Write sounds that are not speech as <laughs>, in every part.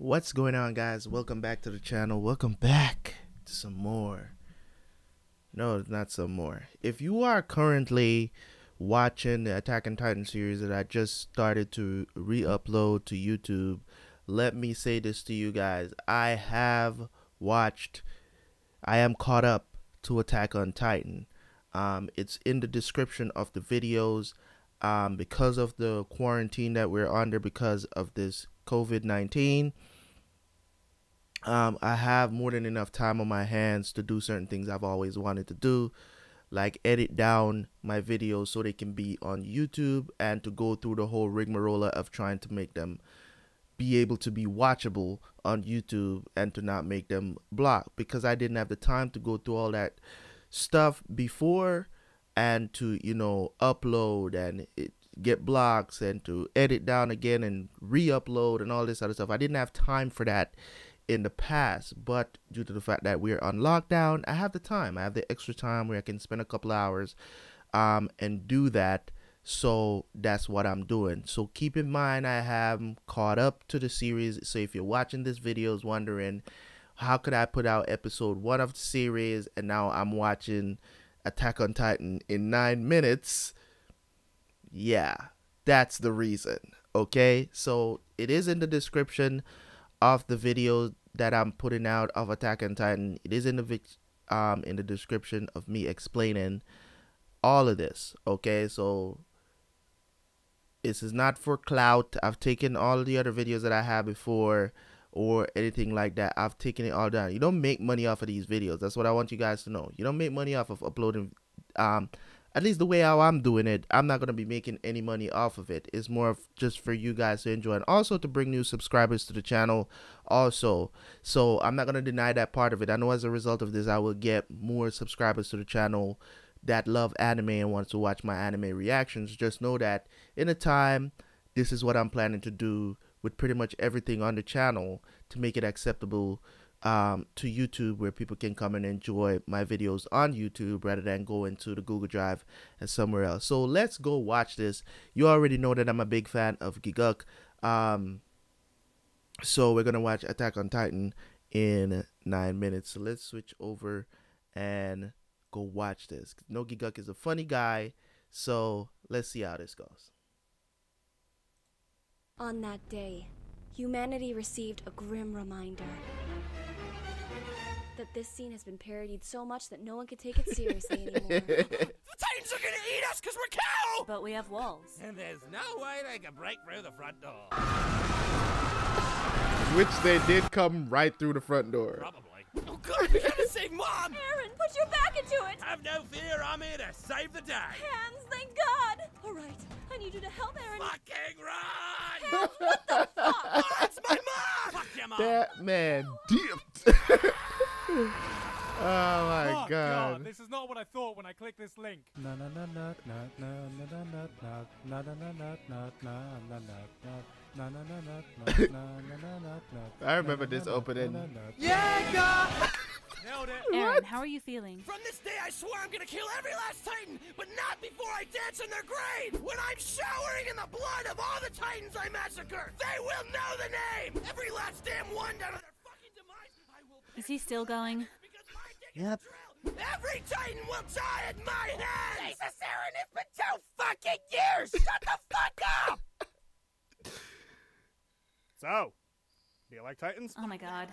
What's going on, guys? Welcome back to the channel. Welcome back to some more. No, not some more. If you are currently watching the Attack on Titan series that I just started to re-upload to YouTube, let me say this to you guys. I have watched, I am caught up to Attack on Titan. Um, it's in the description of the videos. Um, because of the quarantine that we're under because of this COVID 19, um, I have more than enough time on my hands to do certain things I've always wanted to do, like edit down my videos so they can be on YouTube and to go through the whole rigmarole of trying to make them be able to be watchable on YouTube and to not make them block because I didn't have the time to go through all that stuff before and to you know upload and it, get blocks and to edit down again and re-upload and all this other stuff. I didn't have time for that in the past, but due to the fact that we're on lockdown, I have the time. I have the extra time where I can spend a couple hours um, and do that. So that's what I'm doing. So keep in mind, I have caught up to the series. So if you're watching this video, is wondering how could I put out episode one of the series, and now I'm watching Attack on Titan in nine minutes. Yeah, that's the reason. Okay, so it is in the description of the video that I'm putting out of Attack on Titan. It is in the um in the description of me explaining all of this. Okay, so this is not for clout. I've taken all the other videos that I had before or anything like that. I've taken it all down. You don't make money off of these videos. That's what I want you guys to know. You don't make money off of uploading um at least the way how I'm doing it, I'm not going to be making any money off of it. It's more of just for you guys to enjoy and also to bring new subscribers to the channel also. So I'm not going to deny that part of it. I know as a result of this, I will get more subscribers to the channel that love anime and want to watch my anime reactions. Just know that in a time, this is what I'm planning to do with pretty much everything on the channel to make it acceptable um, to YouTube where people can come and enjoy my videos on YouTube rather than go into the Google Drive and somewhere else. So let's go watch this. You already know that I'm a big fan of Gigguk. Um, so we're going to watch Attack on Titan in nine minutes. So let's switch over and go watch this. No Gigguk is a funny guy. So let's see how this goes. On that day, humanity received a grim reminder that this scene has been parodied so much that no one can take it seriously <laughs> anymore. the Titans are gonna eat us because we're cow! But we have walls. And there's no way they can break through the front door. Which they did come right through the front door. Probably. Oh god, we gotta save Mom! Eren, put your back into it! I have no fear, I'm here to save the day! Hannes, thank God! Alright, I need you to help Eren. Fucking run! Hannes, what the <laughs> fuck? Oh, it's my mom! Fuck your mom! That man dipped. <laughs> oh my Oh, god. This is not what I thought when I clicked this link. Na na na na na na na na na na na na na na na na na na. Na na na na na na na na na na. I remember this opening. Nailed it. Eren, how are you feeling? From this day, I swear I'm gonna kill every last Titan, but not before I dance in their grave! When I'm showering in the blood of all the Titans I massacre! They will know the name! Every last damn one down to their fucking demise! I will Is he still going? because my dick Yep. Every Titan will die at my hands! Jesus, Eren, it's been two fucking years! Shut the fuck up! So, do you like Titans? Oh my god.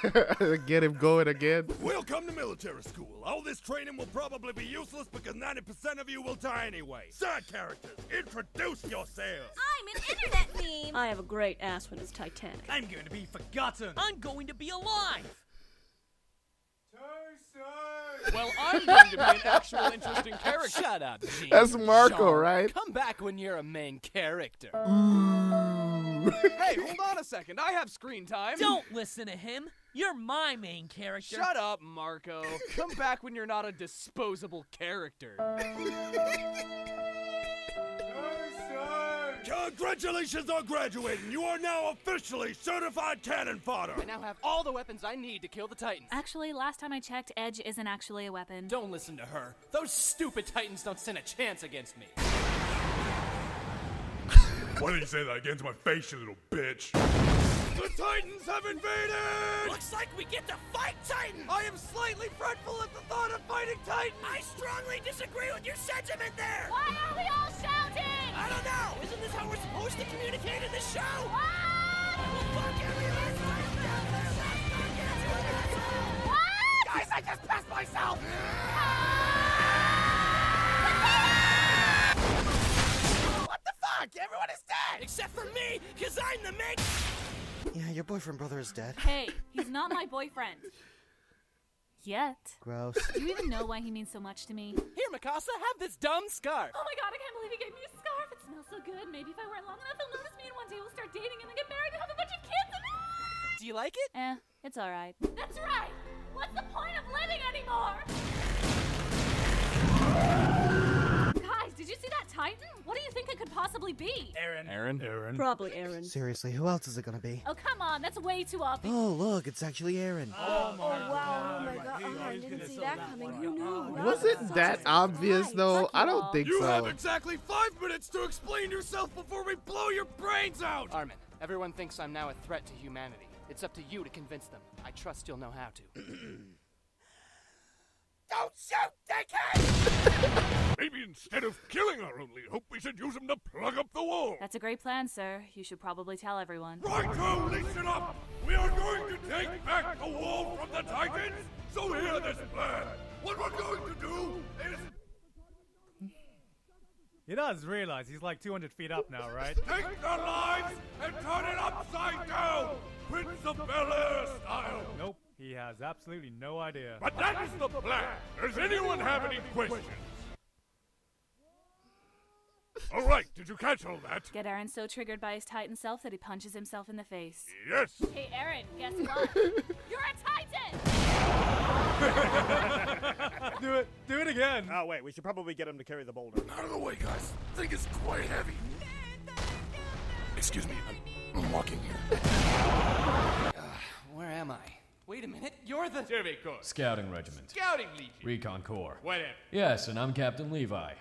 <laughs> Get him going again. Welcome to military school. All this training will probably be useless because 90% of you will die anyway. Side characters, introduce yourselves. I'm an internet <laughs> meme! I have a great ass when it's Titanic. I'm going to be forgotten! I'm going to be alive! Well, I'm going to be an actual interesting character. Shut up, Jean. That's Marco, Jean. right? Come back when you're a main character. hey, hold on a second. I have screen time. Don't listen to him. You're my main character. Shut up, Marco. Come back when you're not a disposable character. <laughs> Congratulations on graduating. You are now officially certified cannon fodder. I now have all the weapons I need to kill the Titans. Actually, last time I checked, Edge isn't actually a weapon. Don't listen to her. Those stupid Titans don't stand a chance against me. Why did you say that again to my face, you little bitch? The Titans have invaded! Looks like we get to fight Titans! I am slightly fretful at the thought of fighting Titans! I strongly disagree with your sentiment there! Why are we all shouting? Fucking do this! What? Guys, I just passed myself! What the fuck? Everyone is dead! Except for me, because I'm the main... Yeah, your boyfriend brother is dead. Hey, he's not my boyfriend. Yet. Gross. Do you even know why he means so much to me? Here, Mikasa, have this dumb scarf. Oh my god, I can't believe he gave me a scarf. It smells so good. Maybe if I wear it long enough, he'll notice me and one day we'll start dating and then get married and have a bunch of kids and Do you like it? Eh, it's alright. That's right! What's the point of living anymore? Guys, did you see that Titan? What do you think it could possibly be? Eren. Eren? Eren. Probably Eren. Seriously, who else is it gonna be? Oh, come on, that's way too obvious. Oh, look, it's actually Eren. Oh, oh my god, oh, I didn't see that coming. Who knew? Was it that obvious though? I don't think so. You have exactly five minutes to explain yourself before we blow your brains out! Armin, everyone thinks I'm now a threat to humanity. It's up to you to convince them. I trust you'll know how to. <clears throat> Don't shoot, dickhead! <laughs> Maybe instead of killing our only hope, we should use him to plug up the wall! That's a great plan, sir. You should probably tell everyone. Righto, listen up! We are going to take back the wall from the Titans! So hear this plan! What we're going to do is He does realize he's like 200 feet up now, right? take their lives and turn it upside down! Prince of Bel Air style! Nope. He has absolutely no idea. But that is the plan! Does anyone have any questions? Alright, did you catch all that? Get Eren so triggered by his Titan self that he punches himself in the face. Yes! Hey, Eren, guess what? <laughs> You're a Titan! <laughs> do it. Do it again. Oh, wait, we should probably get him to carry the boulder. Out of the way, guys. I think it's quite heavy. Excuse me, I'm, I'm walking here. Uh, where am I? Wait a minute, you're the. Survey Corps. Scouting Regiment. Scouting Legion. Recon Corps. Whatever. Yes, and I'm Captain Levi.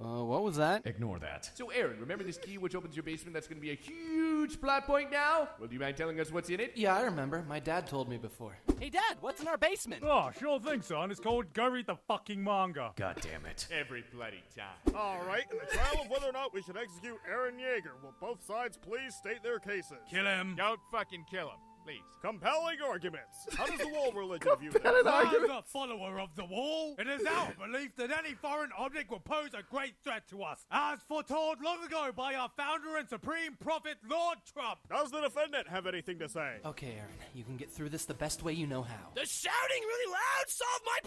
Uh, what was that? Ignore that. So, Eren, remember this key which opens your basement that's going to be a huge plot point now? Well, do you mind telling us what's in it? Yeah, I remember. My dad told me before. Hey, Dad, what's in our basement? Oh, sure thing, son. It's called Go Read the Fucking Manga. God damn it. Every bloody time. All right, in the trial of whether or not we should execute Eren Yeager, will both sides please state their cases? Kill him! Don't fucking kill him, please. Compelling arguments. How does the wall religion view this? Compelling As argument. a follower of the wall, it is our belief that any foreign object will pose a great threat to us, as foretold long ago by our founder and supreme prophet, Lord Trump. Does the defendant have anything to say? Okay, Eren, you can get through this the best way you know how. Does shouting really loud solve my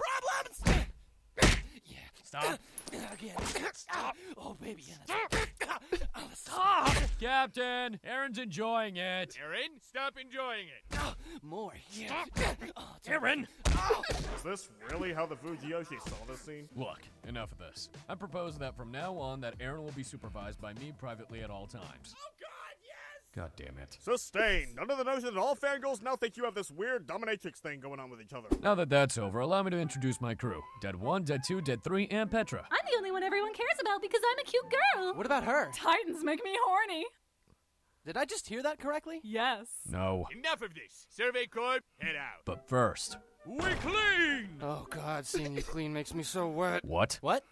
problems? <laughs> Yeah. Stop. Again. Stop. <coughs> Oh, baby. Yeah, oh, <coughs> <coughs> stop. Captain, Eren's enjoying it. Eren, stop enjoying it. More. Yeah. Oh, Eren! Oh. Is this really how the fujoshi saw this scene? Look, enough of this. I propose that from now on that Eren will be supervised by me privately at all times. Oh god, yes! God damn it. Sustained. Under the notion that all fangirls now think you have this weird dominatrix thing going on with each other. Now that that's over, allow me to introduce my crew. Dead 1, Dead 2, Dead 3, and Petra. I'm the only one everyone cares about because I'm a cute girl. What about her? Titans make me horny. Did I just hear that correctly? Yes. No. Enough of this. Survey Corps, head out. But first, We clean! Oh, God, seeing you clean makes me so wet. what? What?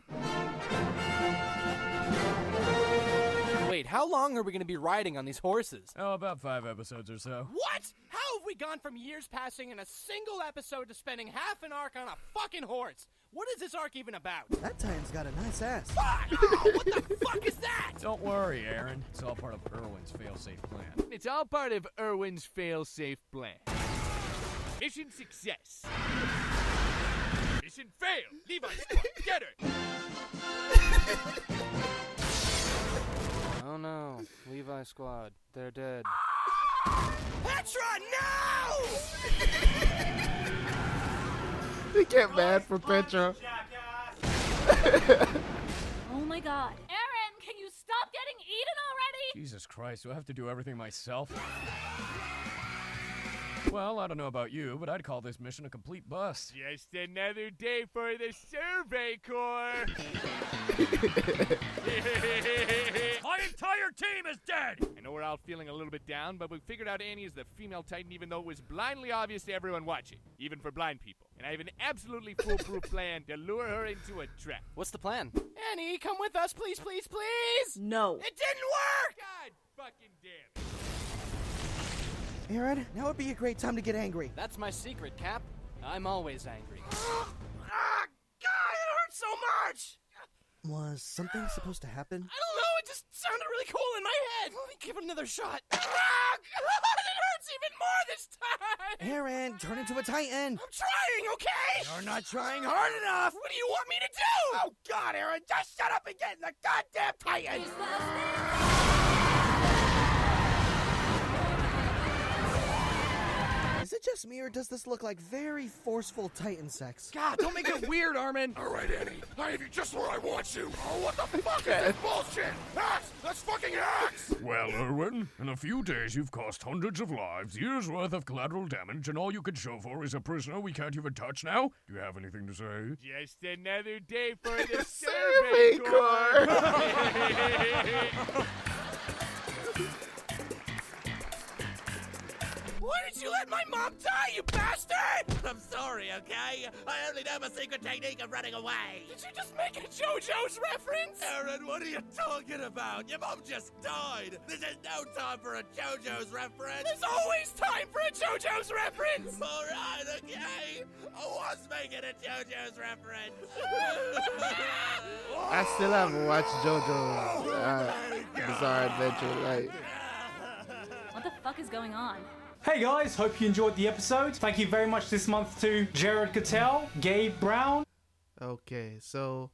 How long are we going to be riding on these horses? Oh, about five episodes or so. What? How have we gone from years passing in a single episode to spending half an arc on a fucking horse? What is this arc even about? That Titan's got a nice ass. Fuck! Oh, what the <laughs> fuck is that? Don't worry, Eren. It's all part of Erwin's failsafe plan. It's all part of Erwin's fail-safe plan. Mission success. Mission fail. Levi squad, get her. <laughs> Oh no, Levi squad, they're dead. Petra, no! <laughs> They get mad for Petra. <laughs> Oh my god. Eren, can you stop getting eaten already? Jesus Christ, do I have to do everything myself? Well, I don't know about you, but I'd call this mission a complete bust. Just another day for the Survey Corps. <laughs> <laughs> My entire team is dead! I know we're all feeling a little bit down, but we figured out Annie is the female Titan even though it was blindly obvious to everyone watching, even for blind people. And I have an absolutely foolproof <laughs> plan to lure her into a trap. What's the plan? Annie, come with us, please, please, please! No. It didn't work! God fucking damn it. Eren, now would be a great time to get angry. That's my secret, Cap. I'm always angry. <gasps> ah, God, it hurts so much! Was something supposed to happen? I don't know, it just sounded really cool in my head. Let me give it another shot. Ah, God, it hurts even more this time! Eren, turn into a titan! I'm trying, okay? You're not trying hard enough! What do you want me to do? Oh, God, Eren, just shut up and get in the goddamn Titan! It just me or does this look like very forceful titan sex? God, don't make it weird, Armin. All right, Annie, I have you just where I want you. Oh, what the fuck is this bullshit? Axe! That's fucking axe! Well, Erwin, in a few days you've cost hundreds of lives, years worth of collateral damage, and all you can show for is a prisoner we can't even touch now? Do you have anything to say? Just another day for the Survey Survey Corps. Why did you let my mom die, you bastard? I'm sorry, okay? I only know my secret technique of running away. Did you just make a JoJo's reference? Eren, what are you talking about? Your mom just died. This is no time for a JoJo's reference. There's always time for a JoJo's reference. All right, okay. I was making a JoJo's reference. I still haven't watched JoJo's uh, Bizarre Adventure. Like, What the fuck is going on? Hey guys, hope you enjoyed the episode. Thank you very much this month to Jared Cattell, Gabe Brown. okay, so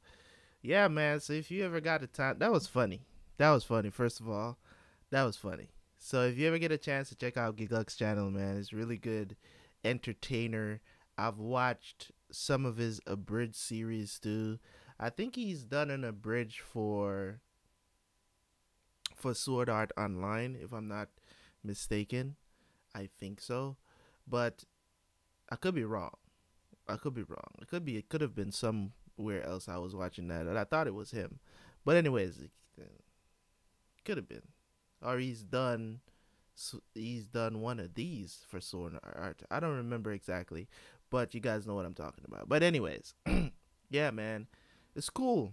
yeah, man. So if you ever got a time, that was funny. That was funny. First of all, that was funny. So if you ever get a chance to check out Gigguk's channel, man, it's really good entertainer. I've watched some of his abridged series too. I think he's done an abridged for for Sword Art Online, if I'm not mistaken. I think so, but I could be wrong. I could be wrong. It could be. It could have been somewhere else. I was watching that, and I thought it was him. But anyways, could have been, or he's done. He's done one of these for Sword Art. I don't remember exactly, but you guys know what I'm talking about. But anyways, <clears throat> yeah, man, it's cool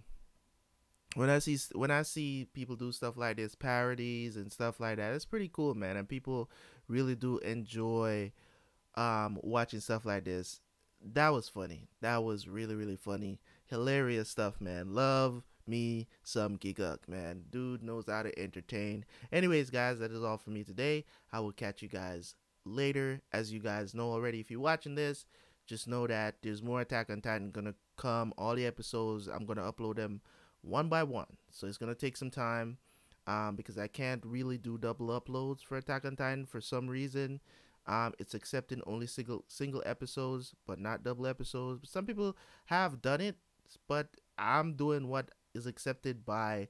when I see when I see people do stuff like this, parodies and stuff like that, it's pretty cool, man. And people really do enjoy um, watching stuff like this. That was funny. That was really really funny, hilarious stuff, man. Love me some Gigguk, man. Dude knows how to entertain. Anyways, guys, that is all for me today. I will catch you guys later. As you guys know already, if you're watching this, just know that there's more Attack on Titan gonna come. All the episodes, I'm gonna upload them one by one. So it's gonna take some time um, because I can't really do double uploads for Attack on Titan for some reason. Um, it's accepting only single single episodes, but not double episodes. Some people have done it, but I'm doing what is accepted by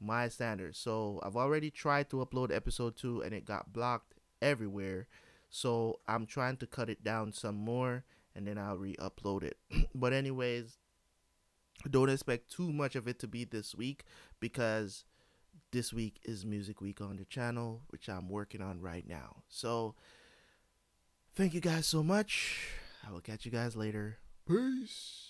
my standards. So I've already tried to upload episode two, and it got blocked everywhere. So I'm trying to cut it down some more, and then I'll re-upload it. <clears throat> but anyways, don't expect too much of it to be this week because this week is music week on the channel which i'm working on right now. So thank you guys so much. I will catch you guys later. Peace